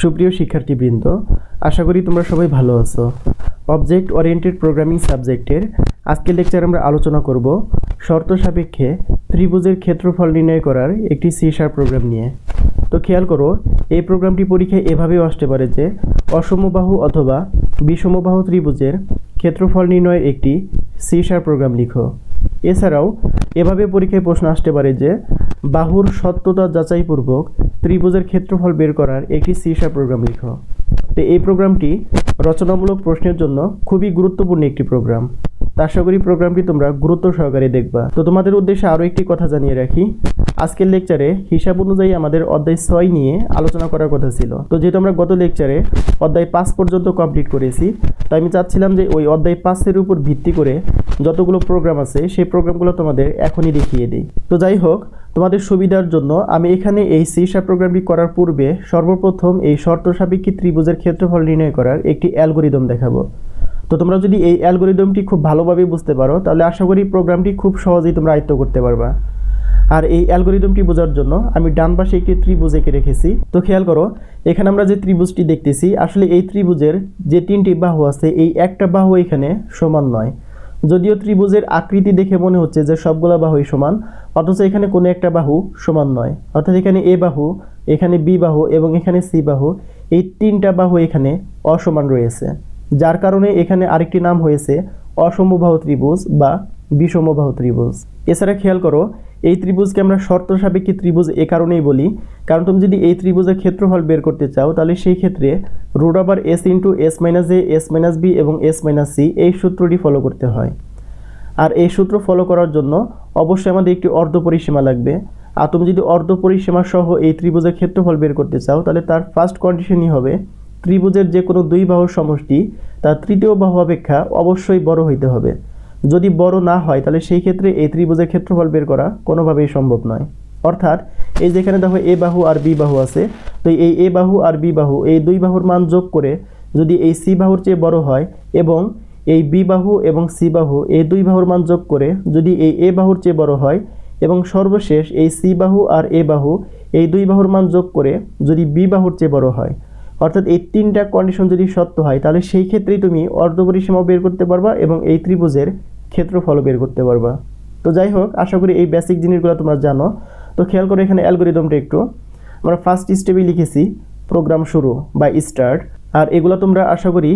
সুপ্রিয় শিক্ষার্থীবৃন্দ, আশা করি তোমরা সবাই ভালো আছো। অবজেক্ট ওরিয়েন্টেড প্রোগ্রামিং সাবজেক্টের আজকের লেকচার আমরা আলোচনা করব শর্ত সাপেক্ষে ত্রিভুজের ক্ষেত্রফল নির্ণয় করার একটি সিসার প্রোগ্রাম নিয়ে। তো খেয়াল করো, এই প্রোগ্রামটি পরীক্ষায় এভাবেও আসতে পারে যে অসমবাহু অথবা বিষমবাহু ত্রিভুজের ক্ষেত্রফল নির্ণয়ের একটি সিসার প্রোগ্রাম লিখো। এছাড়াও এভাবে পরীক্ষায় প্রশ্ন আসতে পারে যে বাহুর সত্যতা যাচাইপূর্বক ত্রিভুজের ক্ষেত্রফল বের করার একটি সিসা প্রোগ্রাম লিখো। তো এই প্রোগ্রামটি রচনামূলক প্রশ্নের জন্য খুবই গুরুত্বপূর্ণ একটি প্রোগ্রাম। আশা করি প্রোগ্রামটি তোমরা গুরুত্ব সহকারে দেখবা। তো তোমাদের উদ্দেশ্যে আরও একটি কথা জানিয়ে রাখি। আজকের লেকচারে হিসাব অনুযায়ী আমাদের অধ্যায় ছয় নিয়ে আলোচনা করার কথা ছিল। তো যেহেতু আমরা গত লেকচারে অধ্যায় পাঁচ পর্যন্ত কমপ্লিট করেছি, তাই আমি চাচ্ছিলাম যে ওই অধ্যায় পাঁচের উপর ভিত্তি করে যতগুলো প্রোগ্রাম আছে, সেই প্রোগ্রামগুলো তোমাদের এখনই দেখিয়ে দিই। তো যাই হোক, তোমাদের সুবিধার জন্য আমি এখানে এই সিসা প্রোগ্রামটি করার পূর্বে সর্বপ্রথম এই শর্ত সাপেক্ষী ত্রিভুজের ক্ষেত্রফল নির্ণয় করার একটি অ্যালগোরিদম দেখাবো। তো তোমরা যদি এই অ্যালগোরিদমটি খুব ভালোভাবে বুঝতে পারো, তাহলে আশা করি প্রোগ্রামটি খুব সহজেই তোমরা আয়ত্ত করতে পারবা। আর এই অ্যালগোরিদমটি বোঝার জন্য আমি ডান পাশে একটি ত্রিভুজ এঁকে রেখেছি। তো খেয়াল করো, এখানে আমরা যে ত্রিভুজটি দেখতেছি, আসলে এই ত্রিভুজের যে তিনটি বাহু আছে, এই একটা বাহু এখানে সমান নয়। যদিও ত্রিভুজের আকৃতি দেখে মনে হচ্ছে যে সবগুলো বাহুই সমান, অথচ এখানে কোনো একটা বাহু সমান নয়। অর্থাৎ এখানে এ বাহু, এখানে বি বাহু এবং এখানে সি বাহু, এই তিনটা বাহু এখানে অসমান রয়েছে। যার কারণে এখানে আরেকটি নাম হয়েছে অসমবাহু ত্রিভুজ বা বিষমবাহু ত্রিভুজ। এছাড়া খেয়াল করো এই ত্রিভুজকে আমরা শর্ত সাপেক্ষী ত্রিভুজ এ কারণেই বলি। কারণ তুমি যদি এই ত্রিভুজের ক্ষেত্রফল বের করতে চাও, তাহলে সেই ক্ষেত্রে root over S into S minus A S minus B এবং এস মাইনাস সি এই সূত্রটি ফলো করতে হয়। আর এই সূত্র ফলো করার জন্য অবশ্যই আমাদের একটি অর্ধ পরিসীমা লাগবে। আর তুমি যদি অর্ধ পরিসীমা সহ এই ত্রিভুজের ক্ষেত্রফল বের করতে চাও, তাহলে তার ফার্স্ট কন্ডিশনই হবে ত্রিভুজের যে কোনো দুই বাহুর সমষ্টি, তার তৃতীয় বাহু অপেক্ষা অবশ্যই বড় হইতে হবে। যদি বড় না হয়, তাহলে সেই ক্ষেত্রে এই ত্রিভুজের ক্ষেত্রফল বের করা কোনোভাবেই সম্ভব নয়। অর্থাৎ, এই যেখানে দেখো এ বাহু আর বি বাহু আছে, তো এই এ বাহু আর বি বাহু, এই দুই বাহুর মান যোগ করে যদি এই সি বাহুর চেয়ে বড় হয় এবং এই বি বাহু এবং সি বাহু, এই দুই বাহুর মান যোগ করে যদি এই এ বাহুর চেয়ে বড় হয় এবং সর্বশেষ এই সি বাহু আর এ বাহু, এই দুই বাহুর মান যোগ করে যদি বি বাহুর চেয়ে বড় হয়, অর্থাৎ এই তিনটা কন্ডিশন যদি সত্য হয়, তাহলে সেই ক্ষেত্রেই তুমি অর্ধপরিসীমা বের করতে পারবা এবং এই ত্রিভুজের ক্ষেত্রফল বের করতে পারবা। তো যাই হোক আশা করি এই বেসিক জিনিসগুলো তোমরা জানো। তো খেয়াল করে এখানে অ্যালগোরিদমটা একটু। আমরা ফার্স্ট স্টেপে লিখেছি প্রোগ্রাম শুরু বা স্টার্ট আর এগুলো তোমরা আশা করি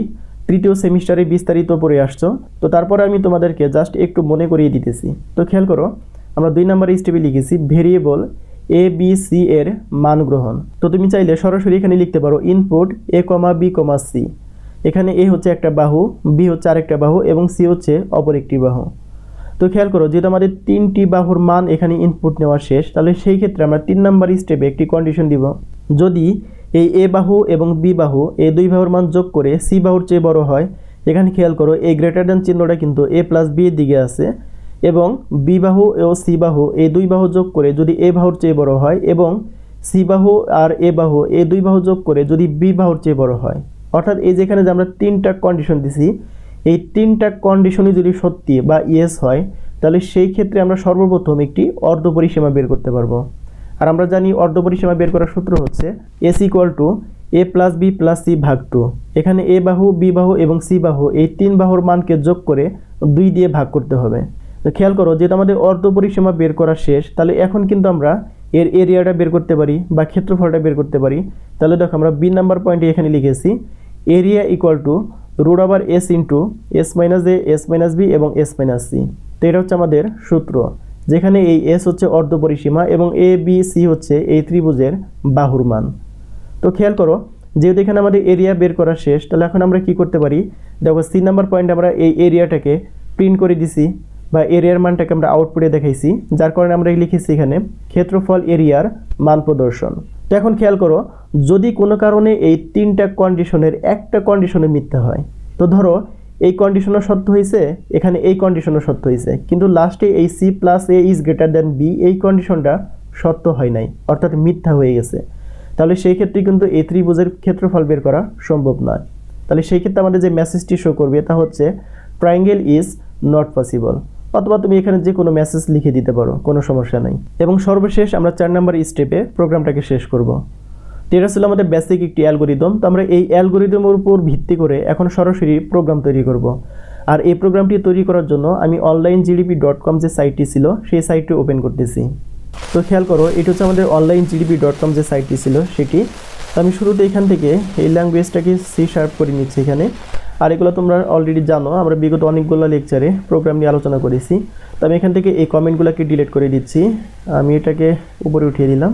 তৃতীয় সেমিস্টারে বিস্তারিত পড়ে আসছো। তো তারপরে আমি তোমাদেরকে জাস্ট একটু মনে করিয়ে দিতেছি। তো খেয়াল করো, আমরা দুই নম্বর স্টেপে লিখেছি ভেরিয়েবল এ বি সি এর মান গ্রহণ। তো তুমি চাইলে সরাসরি এখানে লিখতে পারো input A comma B comma C এখানে এ হচ্ছে একটা বাহু, বি হচ্ছে আরেকটা বাহু এবং সি হচ্ছে অপর একটি বাহু। তো খেয়াল করো, যেহেতু আমাদের তিনটি বাহুর মান এখানে ইনপুট নেওয়া শেষ, তাহলে সেই ক্ষেত্রে আমরা তিন নাম্বার স্টেপে একটি কন্ডিশন দিব। যদি এই এ বাহু এবং বি বাহু এই দুই বাহুর মান যোগ করে সি বাহুর চেয়ে বড় হয়, এখানে খেয়াল করো এই গ্রেটার দেন চিহ্নটা কিন্তু এ প্লাস বি এর দিকে আছে এবং বি বাহু ও সি বাহু এই দুই বাহু যোগ করে যদি এ বাহুর চেয়ে বড় হয় এবং সি বাহু আর এ বাহু এই দুই বাহু যোগ করে যদি বি বাহুর চেয়ে বড় হয়। অর্থাৎ এই যেখানে যে আমরা তিনটা কন্ডিশন দিছি, এই তিনটা কন্ডিশনই যদি সত্যি বা ইয়েস হয়, তাহলে সেই ক্ষেত্রে আমরা সর্বপ্রথম একটি অর্ধ পরিসীমা বের করতে পারব। আর আমরা জানি অর্ধ পরিসীমা বের করার সূত্র হচ্ছে S equal to A plus B plus C ভাগ টু এখানে এ বাহু বি বাহু এবং সি বাহু, এই তিন বাহুর মানকে যোগ করে দুই দিয়ে ভাগ করতে হবে। তো খেয়াল করো, যেহেতু আমাদের অর্ধ পরিসীমা বের করা শেষ, তাহলে এখন কিন্তু আমরা এর এরিয়াটা বের করতে পারি বা ক্ষেত্রফলটা বের করতে পারি। তাহলে দেখো আমরা বি নাম্বার পয়েন্টে এখানে লিখেছি area equal to root over S into S minus A S minus B এবং এস মাইনাস সি তো এটা হচ্ছে আমাদের সূত্র, যেখানে এই এস হচ্ছে অর্ধ পরিসীমা এবং এ বি সি হচ্ছে এই ত্রিভুজের বাহুর মান। তো খেয়াল করো, যেহেতু এখানে আমাদের এরিয়া বের করা শেষ, তাহলে এখন আমরা কি করতে পারি? দেখো সি নাম্বার পয়েন্টে আমরা এই এরিয়াটাকে প্রিন্ট করে দিছি বা এরিয়ার মানটাকে আমরা আউটপুটে দেখাইছি, যার কারণে আমরা লিখেছি এখানে ক্ষেত্রফল এরিয়ার মান প্রদর্শন। তো এখন খেয়াল করো, যদি কোনো কারণে এই তিনটা কন্ডিশনের একটা কন্ডিশনে মিথ্যা হয়, তো ধরো এই কন্ডিশনও সত্য হয়েছে এখানে এই কন্ডিশনও সত্য হয়েছে কিন্তু লাস্টে এই C plus A is greater than B এই কন্ডিশনটা সত্য হয় নাই, অর্থাৎ মিথ্যা হয়ে গেছে। তাহলে সেই ক্ষেত্রে কিন্তু এই ত্রিভুজের ক্ষেত্রফল বের করা সম্ভব নয়। তাহলে সেই ক্ষেত্রে আমাদের যে মেসেজটি শো করবে, তা হচ্ছে ট্রায়াঙ্গেল ইজ নট পসিবল অথবা তুমি এখানে যে কোনো মেসেজ লিখে দিতে পারো, কোনো সমস্যা নাই। এবং সর্বশেষ আমরা চার নাম্বার স্টেপে প্রোগ্রামটাকে শেষ করব। এটা ছিল আমাদের বেসিক একটি অ্যালগোরিদম তো আমরা এই অ্যালগোরিদমের উপর ভিত্তি করে এখন সরাসরি প্রোগ্রাম তৈরি করব। আর এই প্রোগ্রামটি তৈরি করার জন্য আমি অনলাইন জিডিপি ডট কম যে সাইটটি ছিল, সেই সাইটটি ওপেন করতেছি। তো খেয়াল করো, এটা হচ্ছে আমাদের অনলাইন জিডিপি ডট কম যে সাইটটি ছিল, সেটি। তো আমি শুরুতে এখান থেকে এই ল্যাঙ্গুয়েজটাকে সি শার্প করে নিচ্ছি এখানে। আর এগুলো তোমরা অলরেডি জানো, আমরা বিগত অনেকগুলো লেকচারে প্রোগ্রাম নিয়ে আলোচনা করেছি। তো আমি এখান থেকে এই কমেন্টগুলোকে ডিলিট করে দিচ্ছি। আমি এটাকে উপরে উঠিয়ে দিলাম।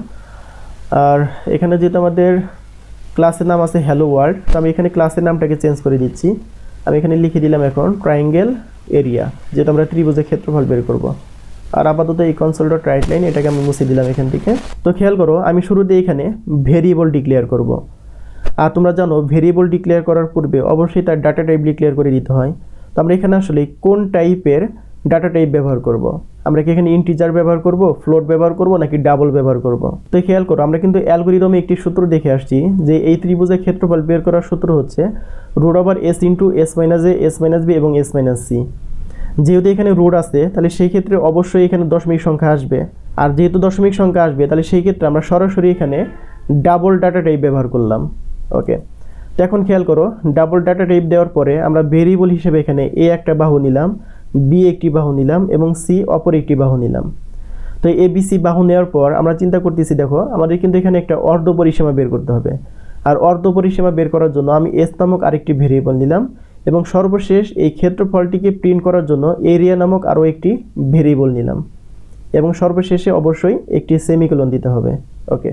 আর এখানে যেহেতু আমাদের ক্লাসের নাম আছে হ্যালো ওয়ার্ল্ড তো আমি এখানে ক্লাসের নামটাকে চেঞ্জ করে দিচ্ছি। আমি এখানে লিখে দিলাম এখন ট্রায়াঙ্গেল এরিয়া যেটা আমরা ত্রিভুজের ক্ষেত্রফল বের করব। আর আপাতত এই কনসোল ডট রাইট লাইন এটাকে আমি মুছে দিলাম এখান থেকে। তো খেয়াল করো, আমি শুরুতে এখানে ভেরিয়েবল ডিক্লেয়ার করব। তোমরা জানো ভেরিয়েবল ডিক্লেয়ার করার পূর্বে অবশ্যই তার ডাটা টাইপ ডিক্লেয়ার করে দিতে হয়। তো আমরা এখানে আসলে কোন টাইপের ডাটা টাইপ ব্যবহার করব। আমরা কি এখানে ইন্টিজার ব্যবহার করব ফ্লোট ব্যবহার করব, নাকি ডাবল ব্যবহার করব? তো খেয়াল করো, আমরা কিন্তু অ্যালগোরিদমে একটি সূত্র দেখে আসছি, যে এই ত্রিভুজের ক্ষেত্রফল বের করার সূত্র হচ্ছে root over S into S minus A S minus B এবং এস মাইনাস সি যেহেতু এখানে রোড আছে, তাহলে সেই ক্ষেত্রে অবশ্যই এখানে দশমিক সংখ্যা আসবে। আর যেহেতু দশমিক সংখ্যা আসবে, তাহলে সেই ক্ষেত্রে আমরা সরাসরি এখানে ডাবল ডাটা টাইপ ব্যবহার করলাম। ওকে তো এখন খেয়াল করো ডাবল ডাটা টাইপ দেওয়ার পরে আমরা ভেরিয়েবল হিসেবে এখানে এ একটা বাহু নিলাম বি একটি বাহু নিলাম এবং সি অপর একটি বাহু নিলাম। তো এ বি সি বাহু নেওয়ার পর আমরা চিন্তা করতেছি, দেখো, আমাদের কিন্তু এখানে একটা অর্ধ পরিসীমা বের করতে হবে। আর অর্ধ পরিসীমা বের করার জন্য আমি এস নামক আরেকটি ভেরিয়েবল নিলাম এবং সর্বশেষ এই ক্ষেত্রফলটিকে প্রিন্ট করার জন্য এরিয়া নামক আরও একটি ভেরিয়েবল নিলাম এবং সর্বশেষে অবশ্যই একটি সেমিকোলন দিতে হবে। ওকে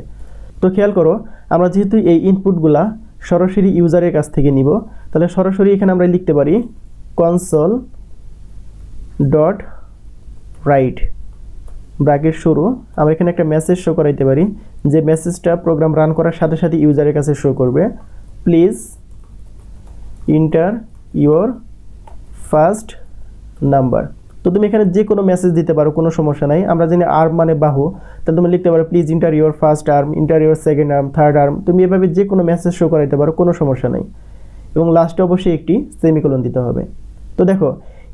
তো খেয়াল করো, আমরা যেহেতু এই ইনপুটগুলা সরাসরি ইউজারের কাছ থেকে নিব, তাহলে সরাসরি এখানে আমরা লিখতে পারি কনসোল ডট রাইট ব্র্যাকেট শুরু। আমরা এখানে একটা মেসেজ শো করাইতে পারি, যে মেসেজটা প্রোগ্রাম রান করার সাথে সাথে ইউজারের কাছে শো করবে। Please enter your first number তো তুমি এখানে যে কোনো মেসেজ দিতে পারো, কোনো সমস্যা নাই। আমরা জানি আর্ম মানে বাহু। তাহলে তুমি লিখতে পারো please enter your first arm enter your second arm third arm তুমি এভাবে যে কোনো মেসেজ শো করাইতে পারো, কোনো সমস্যা নাই। এবং লাস্টে অবশ্যই একটি সেমিকোলন দিতে হবে। তো দেখো,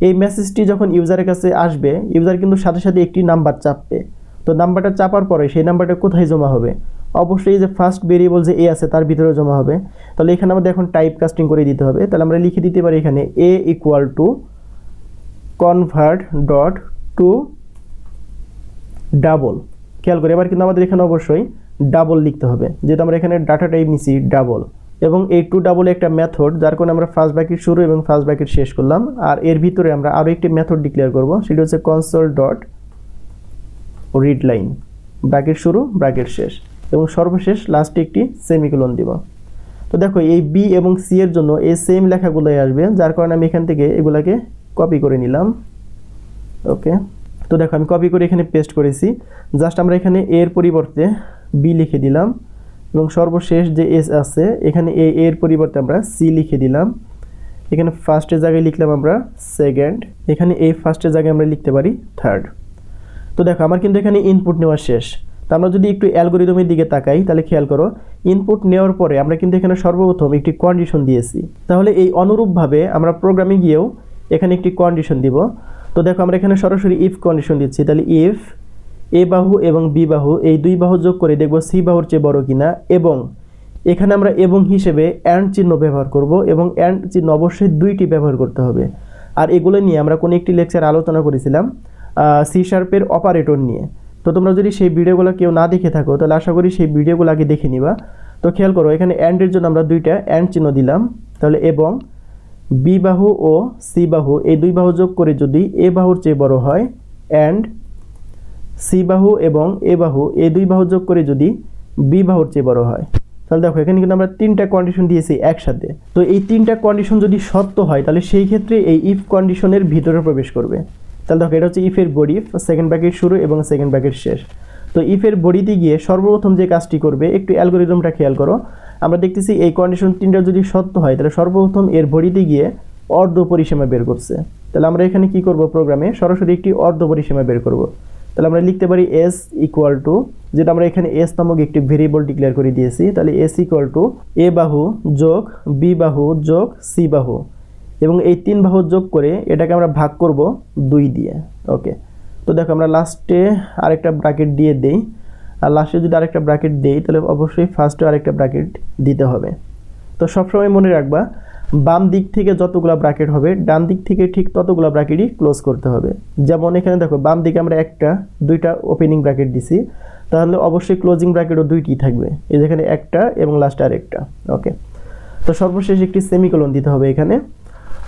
এই মেসেজটি যখন ইউজারের কাছে আসবে ইউজার কিন্তু সাথে সাথে একটি নাম্বার চাপবে। তো নাম্বারটা চাপার পরে সেই নাম্বারটা কোথায় জমা হবে? অবশ্যই যে ফার্স্ট ভেরিয়েবল যে এ আছে, তার ভিতরে জমা হবে। তাহলে এখানে আমাদের এখন টাইপ কাস্টিং করে দিতে হবে। তাহলে আমরা লিখে দিতে পারি এখানে A equal to convert dot to double খেয়াল করে, এবার কিন্তু আমাদের এখানে অবশ্যই ডাবল লিখতে হবে। যেহেতু আমরা এখানে ডাটা টাইপ নিছি ডাবল এবং এই টু ডাবল একটা মেথড যার কারণে আমরা ফার্স্ট ব্যাকেট শুরু এবং ফার্স্ট ব্যাকেট শেষ করলাম। আর এর ভিতরে আমরা আরও একটি মেথড ডিক্লেয়ার করব, সেটি হচ্ছে console dot read line bracket শুরু ব্র্যাকেট শেষ। এবং সর্বশেষ লাস্টে একটি সেমিকোলন দিব। তো দেখো, এই বি এবং সি এর জন্য এই সেম লেখাগুলোই আসবে, যার কারণে আমি এখান থেকে এগুলাকে কপি করে নিলাম। ওকে তো দেখো, আমি কপি করে এখানে পেস্ট করেছি। জাস্ট আমরা এখানে এর পরিবর্তে বি লিখে দিলাম। এবং সর্বশেষ যে এস আছে, এখানে এ এর পরিবর্তে আমরা সি লিখে দিলাম। এখানে ফার্স্টের জায়গায় লিখলাম আমরা সেকেন্ড এখানে এই ফার্স্টের জায়গায় আমরা লিখতে পারি থার্ড তো দেখো, আমার কিন্তু এখানে ইনপুট নেওয়া শেষ। তো আমরা যদি একটু অ্যালগোরিদমের দিকে তাকাই, তাহলে খেয়াল করো ইনপুট নেওয়ার পরে আমরা কিন্তু এখানে সর্বপ্রথম একটি কন্ডিশন দিয়েছি। তাহলে এই অনুরূপভাবে আমরা প্রোগ্রামে গিয়েও এখানে একটি কন্ডিশন দিব। তো দেখো আমরা এখানে সরাসরি ইফ কন্ডিশন দিচ্ছি, তাহলে ইফ এ বাহু এবং বি বাহু, এই দুই বাহু যোগ করে দেখব সি বাহুর চেয়ে বড় কিনা। এবং এখানে আমরা এবং হিসেবে অ্যান্ড চিহ্ন ব্যবহার করব এবং অ্যান্ড চিহ্ন অবশ্যই দুইটি ব্যবহার করতে হবে। আর এগুলো নিয়ে আমরা কোনো একটি লেকচার আলোচনা করেছিলাম সি শার্পের অপারেটর নিয়ে। তো তোমরা যদি সেই ভিডিওগুলো কেউ না দেখে থাকো, তাহলে আশা করি সেই ভিডিওগুলো আগে দেখে নিবা। তো খেয়াল করো, এখানে অ্যান্ডের জন্য আমরা দুইটা অ্যান্ড চিহ্ন দিলাম, তাহলে এবং বি বাহু ও সি বাহু, এই দুই বাহু যোগ করে যদি এ বাহুর চেয়ে বড় হয় অ্যান্ড সি বাহু এবং এ বাহু, এই দুই বাহু যোগ করে যদি বি বাহুর চেয়ে বড় হয়। তাহলে দেখো, এখানে কিন্তু আমরা তিনটা কন্ডিশন দিয়েছি একসাথে। তো এই তিনটা কন্ডিশন যদি সত্য হয়, তাহলে সেই ক্ষেত্রে এই ইফ কন্ডিশনের ভিতরে প্রবেশ করবে। তাহলে দেখো, এটা হচ্ছে ইফের বডি সেকেন্ড ব্যাকেট শুরু এবং সেকেন্ড ব্যাকেট শেষ। তো ইফের বডিতে গিয়ে সর্বপ্রথম যে কাজটি করবে, একটু অ্যালগোরিদমটা খেয়াল করো। আমরা দেখতেছি এই কন্ডিশন তিনটা যদি সত্য হয়, তাহলে সর্বপ্রথম এর ভরিতে গিয়ে অর্ধ পরিসীমা বের করছে। তাহলে আমরা এখানে কি করব প্রোগ্রামে সরাসরি একটি অর্ধ পরিসীমা বের করব। তাহলে আমরা লিখতে পারি এস ইকুয়াল টু যেটা আমরা এখানে এস নামক একটি ভেরিয়েবল ডিক্লেয়ার করে দিয়েছি, তাহলে এস ইকুয়াল টু এ বাহু যোগ বি বাহু যোগ সি বাহু। এবং এই তিন বাহু যোগ করে এটাকে আমরা ভাগ করব দুই দিয়ে। ওকে তো দেখো আমরা লাস্টে আরেকটা ব্র্যাকেট দিয়ে দেই। আর লাস্টে যদি আরেকটা ব্র্যাকেট দেই, তাহলে অবশ্যই ফার্স্টে আরেকটা ব্র্যাকেট দিতে হবে। তো সবসময় মনে রাখবা, বাম দিক থেকে যতগুলো ব্র্যাকেট হবে, ডান দিক থেকে ঠিক ততগুলো ব্র্যাকেটই ক্লোজ করতে হবে। যেমন এখানে দেখো, বাম দিকে আমরা একটা, দুইটা ওপেনিং ব্র্যাকেট দিছি। তাহলে অবশ্যই ক্লোজিং ব্র্যাকেটও দুইটি থাকবে। এই যেখানে একটা এবং লাস্টে আরেকটা ওকে তো সর্বশেষ একটি সেমিকোলন দিতে হবে এখানে।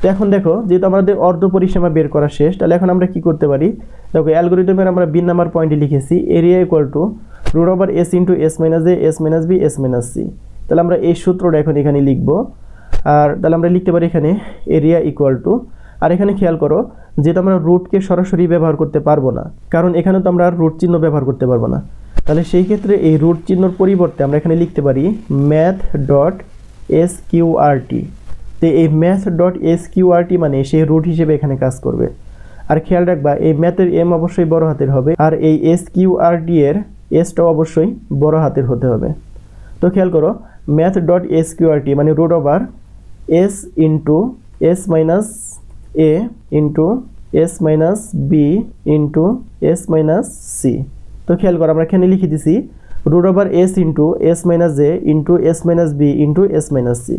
তো এখন দেখো, যেহেতু আমাদের অর্ধ পরিসীমা বের করা শেষ, তাহলে এখন আমরা কি করতে পারি? দেখো, অ্যালগোরিদমের আমরা বিন নাম্বার পয়েন্টে লিখেছি area equal to root over S into S minus A S minus B S minus C তাহলে আমরা এই সূত্রটা এখন এখানে লিখব। আর তাহলে আমরা লিখতে পারি এখানে এরিয়া ইকুয়াল টু আর এখানে খেয়াল করো যেহেতু আমরা রুটকে সরাসরি ব্যবহার করতে পারব না। কারণ এখানে তো আমরা রুট চিহ্ন ব্যবহার করতে পারব না। তাহলে সেই ক্ষেত্রে এই রুট চিহ্নর পরিবর্তে আমরা এখানে লিখতে পারি math dot S Q R T তো এই math dot S Q R T মানে সেই রুট হিসেবে এখানে কাজ করবে। আর খেয়াল রাখবা, এই ম্যাথের এম অবশ্যই বড় হাতের হবে। আর এই এস কিউ আর টি এর এসটাও অবশ্যই বড় হাতের হতে হবে। তো খেয়াল করো math dot S Q R T মানে root over S into S minus A into S minus B into S minus C তো খেয়াল করো, আমরা এখানে লিখে দিছি root over S into S minus J into S minus B into S minus C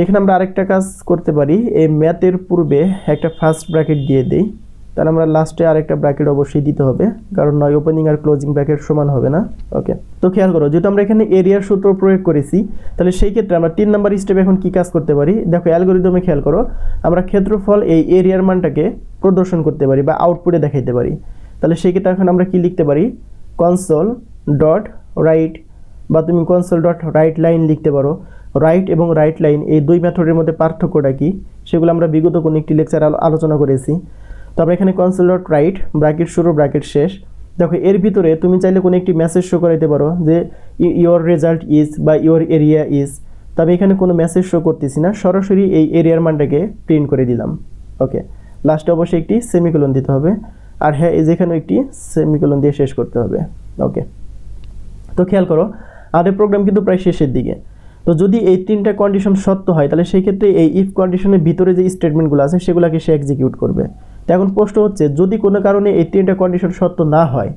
এখানে আমরা আরেকটা কাজ করতে পারি, এই ম্যাথের পূর্বে একটা ফার্স্ট ব্র্যাকেট দিয়ে দিই। তাহলে আমরা লাস্টে আরেকটা ব্র্যাকেট অবশ্যই দিতে হবে, কারণ নয় ওপেনিং আর ক্লোজিং ব্র্যাকেট সমান হবে না। ওকে তো খেয়াল করো, যেহেতু আমরা এখানে এরিয়ার সূত্র প্রয়োগ করেছি, তাহলে সেই ক্ষেত্রে আমরা তিন নাম্বার স্টেপে এখন কি কাজ করতে পারি? দেখো অ্যালগোরিদমে খেয়াল করো, আমরা ক্ষেত্রফল এই এরিয়ার মানটাকে প্রদর্শন করতে পারি বা আউটপুটে দেখাইতে পারি। তাহলে সেই ক্ষেত্রে এখন আমরা কি লিখতে পারি? কনসোল ডট রাইট বা তুমি কনসোল ডট রাইট লাইন লিখতে পারো। রাইট এবং রাইট লাইন এই দুই মেথডের মধ্যে পার্থক্যটা কি? সেগুলো আমরা বিগত কোনো একটি লেকচার আলোচনা করেছি। তো আমরা এখানে কনসোল ডট রাইট ব্র্যাকেট শুরু ব্র্যাকেট শেষ। দেখো, এর ভিতরে তুমি চাইলে কোনো একটি মেসেজ শো করাইতে পারো যে ইওর রেজাল্ট ইজ বা ইওর এরিয়া ইজ তবে এখানে কোনো মেসেজ শো করতেছি না, সরাসরি এই এরিয়ার মানটাকে প্রিন্ট করে দিলাম। ওকে লাস্টে অবশ্যই একটি সেমিকোলন দিতে হবে। আর হ্যাঁ এই যেখানেও একটি সেমিকোলন দিয়ে শেষ করতে হবে। ওকে তো খেয়াল করো, আমাদের প্রোগ্রাম কিন্তু প্রায় শেষের দিকে। তো যদি এই তিনটা কন্ডিশন সত্য হয়, তাহলে সেই ক্ষেত্রে এই ইফ কন্ডিশনের ভিতরে যে স্টেটমেন্টগুলো আছে, সেগুলোকে সে এক্সিকিউট করবে। এখন প্রশ্ন হচ্ছে, যদি কোনো কারণে এই তিনটা কন্ডিশন সত্য না হয়,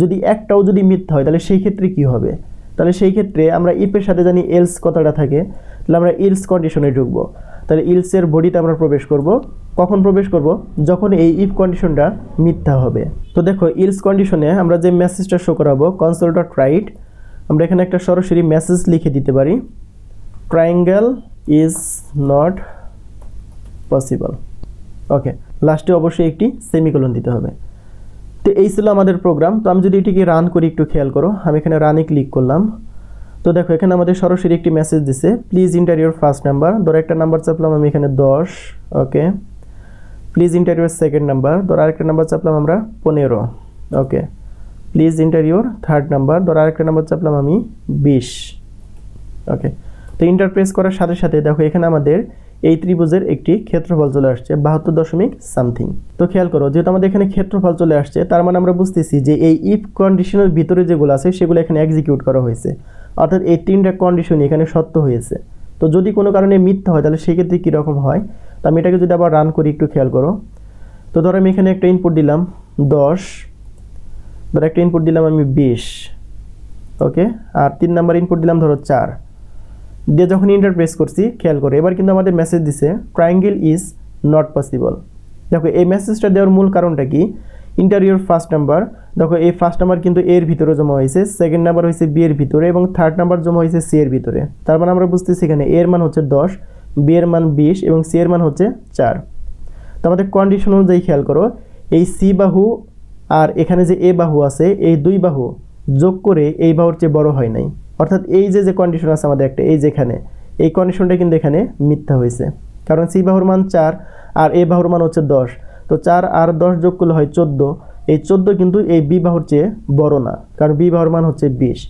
যদি একটাও যদি মিথ্যা হয়, তাহলে সেই ক্ষেত্রে কি হবে? তাহলে সেই ক্ষেত্রে আমরা ইফের সাথে জানি এলস কথাটা থাকে, তাহলে আমরা ইলস কন্ডিশনে ঢুকবো। তাহলে ইলসের বডিতে আমরা প্রবেশ করব। কখন প্রবেশ করব? যখন এই ইফ কন্ডিশনটা মিথ্যা হবে। তো দেখো ইলস কন্ডিশনে আমরা যে মেসেজটা শো করাবো কনসোল ডট রাইট আমরা এখানে একটা সরাসরি মেসেজ লিখে দিতে পারি triangle is not possible okay লাস্টে অবশ্যই একটি সেমিকোলন দিতে হবে। তো এই ছিল আমাদের প্রোগ্রাম তো আমি যদি এটিকে রান করি, একটু খেয়াল করো। আমি এখানে রানে ক্লিক করলাম। তো দেখো, এখানে আমাদের সরাসরি একটি মেসেজ দিছে প্লিজ ইন্টারভিউর ফার্স্ট নাম্বার ধরো একটা নাম্বার চাপলাম আমি এখানে দশ okay please enter your second number ধরো আরেকটা নাম্বার চাপলাম আমরা পনেরো okay please enter your third number ধরো আরেকটা নাম্বার চাপলাম আমি বিশ ওকে তো ইন্টারপ্রেস করার সাথে সাথে দেখো, এখানে আমাদের এই ত্রিভুজের একটি ক্ষেত্রফল চলে আসছে বাহাত্তর দশমিক সামথিং। তো খেয়াল করো, যেহেতু আমাদের এখানে ক্ষেত্রফল চলে আসছে, তার মানে আমরা বুঝতেছি যে এই ইফ কন্ডিশনের ভিতরে যেগুলো আছে, সেগুলো এখানে এক্সিকিউট করা হয়েছে। অর্থাৎ এই তিনটা কন্ডিশনই এখানে সত্য হয়েছে। তো যদি কোনো কারণে মিথ্যা হয়, তাহলে সেক্ষেত্রে কীরকম হয়? তো আমি এটাকে যদি আবার রান করি, একটু খেয়াল করো। তো ধরো আমি এখানে একটা ইনপুট দিলাম দশ, ধরো একটা ইনপুট দিলাম আমি বিশ ওকে আর তিন নাম্বার ইনপুট দিলাম ধরো চার। দিয়ে যখন ইন্টার প্রেস করছি, খেয়াল করে, এবার কিন্তু আমাদের মেসেজ দিছে ট্রায়াঙ্গেল ইজ নট পসিবল দেখো, এই মেসেজটা দেওয়ার মূল কারণটা কি? ইন্টারভিউর ফার্স্ট নাম্বার দেখো, এই ফার্স্ট নাম্বার কিন্তু এর ভিতরে জমা হয়েছে সেকেন্ড নাম্বার হয়েছে বি এর ভিতরে এবং থার্ড নাম্বার জমা হয়েছে সি এর ভিতরে। তার মানে আমরা বুঝতেছি এখানে এর মান হচ্ছে দশ বি এর মান বিশ এবং সি এর মান হচ্ছে চার। তো আমাদের কন্ডিশন অনুযায়ী খেয়াল করো, এই সি বাহু আর এখানে যে এ বাহু আছে, এই দুই বাহু যোগ করে এই বাহুর চেয়ে বড় হয় নাই। অর্থাৎ এই যে যে কন্ডিশন আছে আমাদের একটা, এই যেখানে, এই কন্ডিশনটা কিন্তু এখানে মিথ্যা হয়েছে। কারণ সি বাহুর মান চার আর এ বাহুর মান হচ্ছে দশ। তো চার আর দশ যোগ করলে হয় চোদ্দ। এই চোদ্দ কিন্তু এই বি বাহুর চেয়ে বড় না, কারণ বি বাহুর মান হচ্ছে বিশ।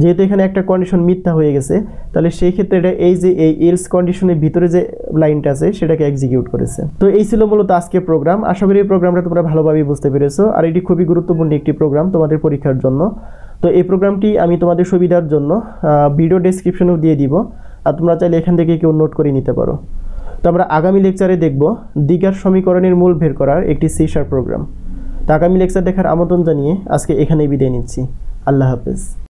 যেহেতু এখানে একটা কন্ডিশন মিথ্যা হয়ে গেছে, তাহলে সেই ক্ষেত্রে এটা এই যে, এই এলস কন্ডিশনের ভিতরে যে লাইনটা আছে, সেটাকে এক্সিকিউট করেছে। তো এই ছিল মূলত আজকে প্রোগ্রাম আশা করি এই প্রোগ্রামটা তোমরা ভালোভাবেই বুঝতে পেরেছ। আর এটি খুবই গুরুত্বপূর্ণ একটি প্রোগ্রাম তোমাদের পরীক্ষার জন্য। তো এই প্রোগ্রামটি আমি তোমাদের সুবিধার জন্য ভিডিও ডেসক্রিপশনও দিয়ে দিব, আর তোমরা চাইলে এখান থেকে কেউ নোট করে নিতে পারো। তো আমরা আগামী লেকচারে দেখব দিগার সমীকরণের মূল বের করার একটি সিসার প্রোগ্রাম তো আগামী লেকচার দেখার আমন্ত্রণ জানিয়ে আজকে এখানেই বিদায় নিচ্ছি। আল্লাহ হাফেজ।